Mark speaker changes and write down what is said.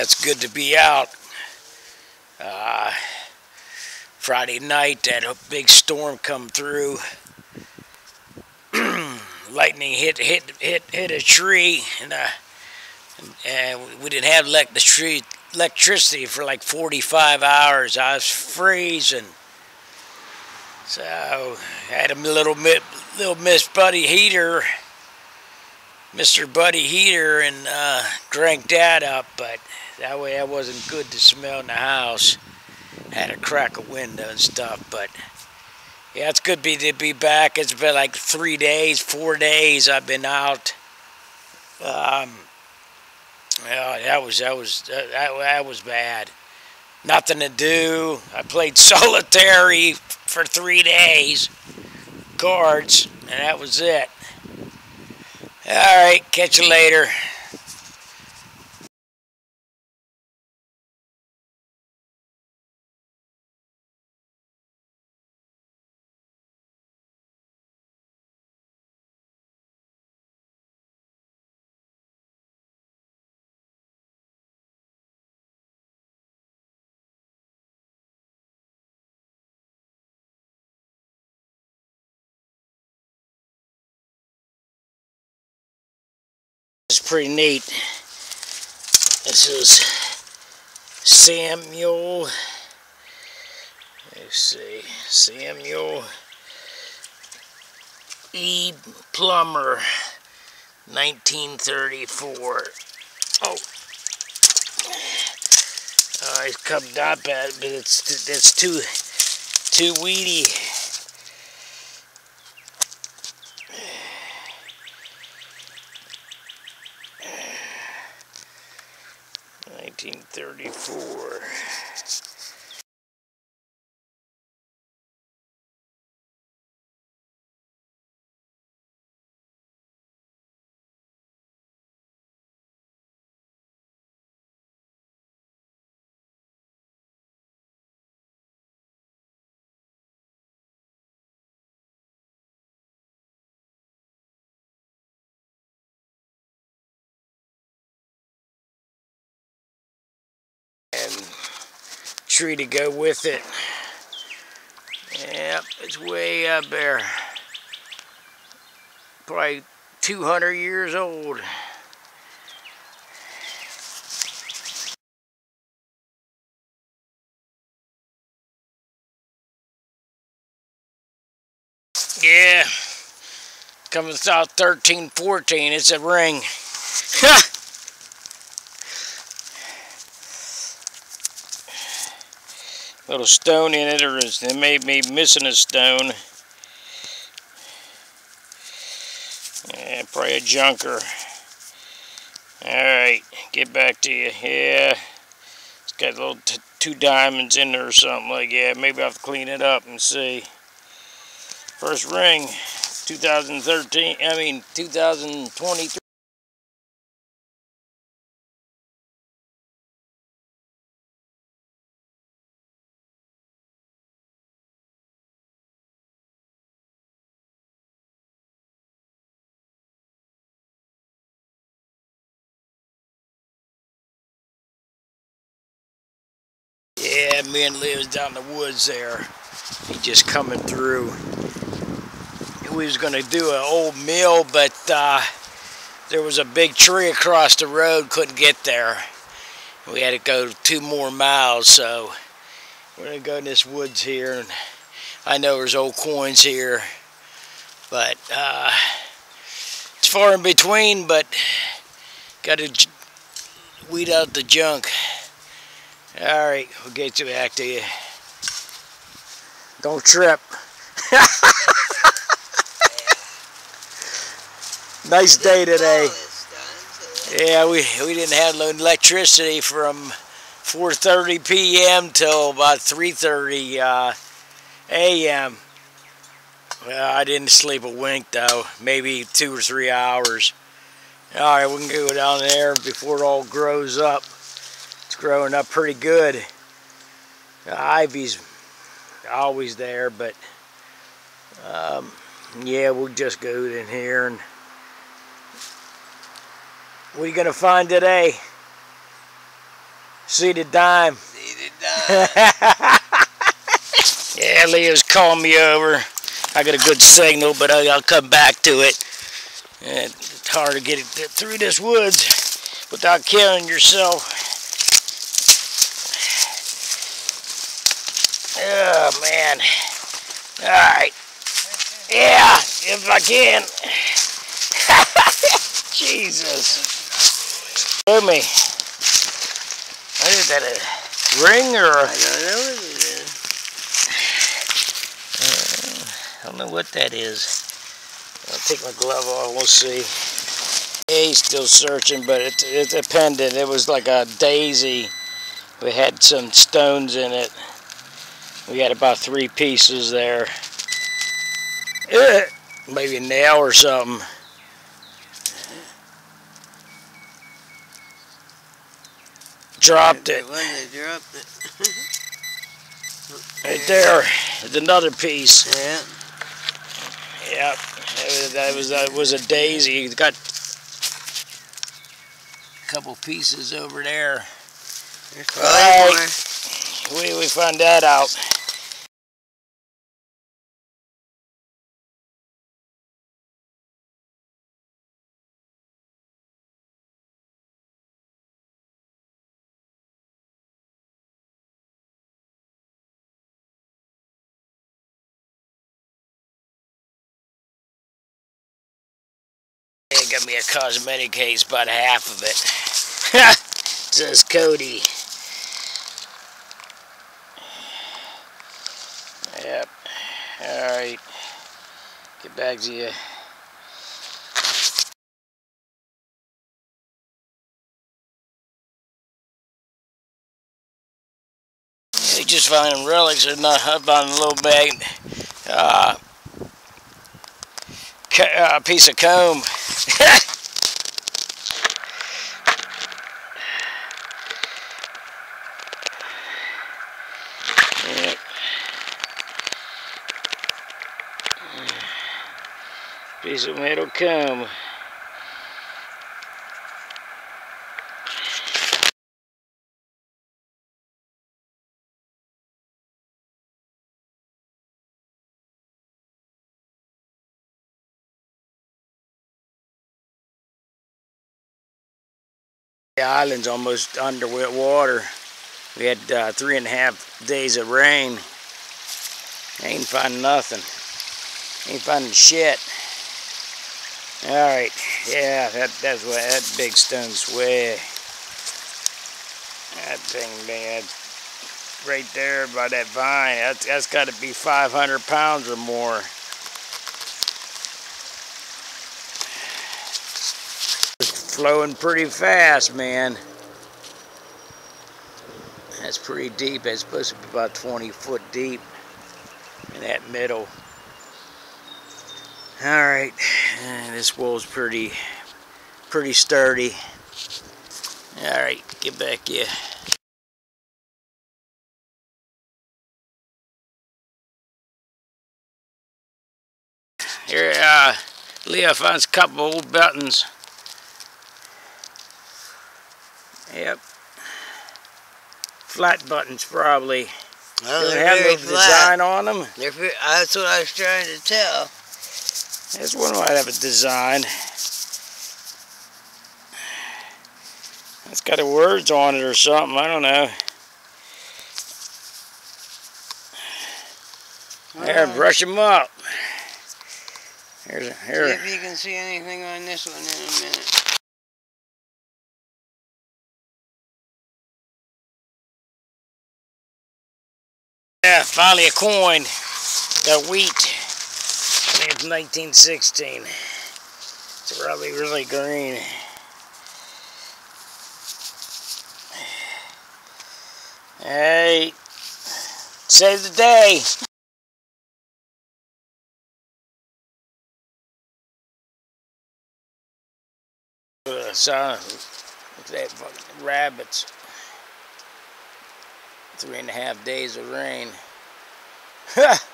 Speaker 1: yeah, it's good to be out. Uh, Friday night, that big storm come through. Lightning hit hit hit hit a tree, and uh, and we didn't have electricity electricity for like 45 hours. I was freezing. So I had a little little Miss Buddy heater, Mr. Buddy heater, and uh, drank that up. But that way, that wasn't good to smell in the house. Had to crack a window and stuff. But yeah, it's good to be back. It's been like three days, four days I've been out. Um, yeah, that was that was that, that was bad. Nothing to do. I played solitary for three days, cards, and that was it. All right, catch you later. It's pretty neat. This is Samuel. Let's see, Samuel E. Plummer, 1934. Oh, oh he's come up at it, but it's it's too too weedy. 1934. Tree to go with it. Yep, it's way up there. Probably 200 years old. Yeah, coming south 1314, it's a ring. little stone in it, or it may be missing a stone. Yeah, probably a junker. Alright, get back to you. Yeah, it's got a little two diamonds in there or something like that. Maybe I'll have to clean it up and see. First ring, 2013, I mean 2023. Yeah, man lives down the woods there. He just coming through. We was going to do an old mill, but uh, there was a big tree across the road, couldn't get there. We had to go two more miles, so we're going to go in this woods here. And I know there's old coins here, but uh, it's far in between, but got to weed out the junk. Alright, we'll get you back to you. Don't trip. nice day today. Yeah, we, we didn't have electricity from 4.30 p.m. till about 3.30 uh, a.m. Well, I didn't sleep a wink though, maybe two or three hours. Alright, we can go down there before it all grows up growing up pretty good. The ivy's always there, but um, yeah, we'll just go in here and what are you gonna find today? See the dime.
Speaker 2: See the dime.
Speaker 1: yeah, Leo's calling me over. I got a good signal, but I'll come back to it. It's hard to get it through this woods without killing yourself. Oh, man. All right. Yeah, if I can. Jesus. Show me. What is that, a ring or
Speaker 2: I don't know what it is.
Speaker 1: Uh, I don't know what that is. I'll take my glove off, we'll see. He's still searching, but it's, it's a pendant. It was like a daisy. We had some stones in it. We got about three pieces there. Eh, Maybe a nail or something. Dropped it.
Speaker 2: Dropped it.
Speaker 1: Right there. There's another piece.
Speaker 2: Yeah.
Speaker 1: Yep, that was that was a daisy. It's got a couple pieces over there.
Speaker 2: There's
Speaker 1: Right. We we found that out. It got me a cosmetic case, about half of it. Says Cody. Yep. Alright. Get back to you. They just finding relics. They're not up on a little bag. Uh, uh, piece of comb. Piece of metal comb. The island's almost under with water. We had uh, three and a half days of rain. Ain't finding nothing. Ain't finding shit. All right, yeah, that that's what that big stone's way. That thing, man, right there by that vine. That's that's got to be 500 pounds or more. Flowing pretty fast, man. That's pretty deep. It's supposed to be about 20 foot deep in that middle. All right, this wall's pretty, pretty sturdy. All right, get back here. Here, uh, Leo finds a couple old buttons. Yep. Flat buttons, probably.
Speaker 2: Well,
Speaker 1: They
Speaker 2: they're
Speaker 1: have no design on them.
Speaker 2: They're uh, that's what I was trying to tell.
Speaker 1: This one might have a design. It's got the words on it or something. I don't know. There,
Speaker 2: Well,
Speaker 1: brush them up. Here's a,
Speaker 2: See if you can see anything on this one in a minute.
Speaker 1: Finally a coin. Got wheat. It's 1916. It's really, really green. Hey, save the day. Uh, look at that rabbits. Three and a half days of rain. Ha!